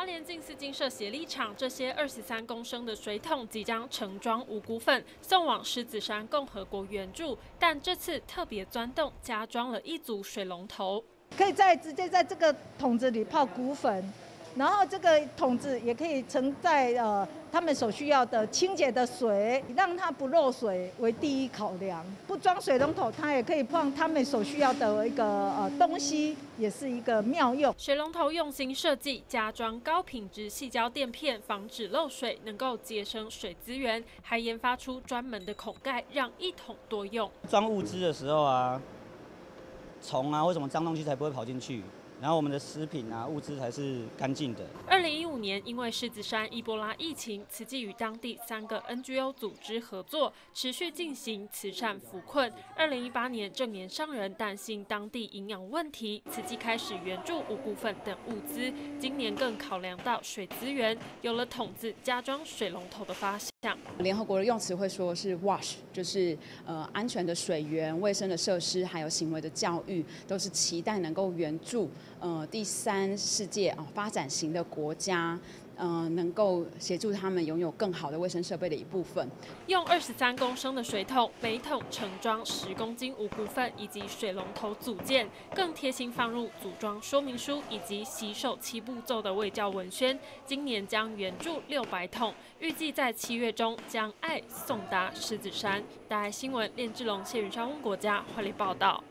花莲近四金社协力厂这些二十三公升的水桶即将盛装五谷粉送往狮子山共和国援助，但这次特别钻洞加装了一组水龙头，可以在直接在这个桶子里泡谷粉。然后这个桶子也可以承载呃他们所需要的清洁的水，让它不漏水为第一考量。不装水龙头，它也可以放他们所需要的一个呃东西，也是一个妙用。水龙头用心设计，加装高品质细胶垫片，防止漏水，能够节省水资源，还研发出专门的孔盖，让一桶多用。装物资的时候啊，虫啊或什么脏东西才不会跑进去。然后我们的食品啊物资才是干净的。二零一五年，因为狮子山伊波拉疫情，慈济与当地三个 NGO 组织合作，持续进行慈善扶困。二零一八年，正年上人担心当地营养问题，慈济开始援助五谷粉等物资。今年更考量到水资源，有了桶子加装水龙头的发想。联合国的用词会说是 wash，就是呃安全的水源、卫生的设施，还有行为的教育，都是期待能够援助。呃，第三世界啊，发展型的国家。嗯，能够协助他们拥有更好的卫生设备的一部分。用二十三公升的水桶，每桶盛装十公斤五谷粉以及水龙头组件，更贴心放入组装说明书以及洗手七步骤的卫教文宣。今年将援助六百桶，预计在七月中将爱送达狮子山。大爱新闻，练志龙、谢云超，国家华丽报道。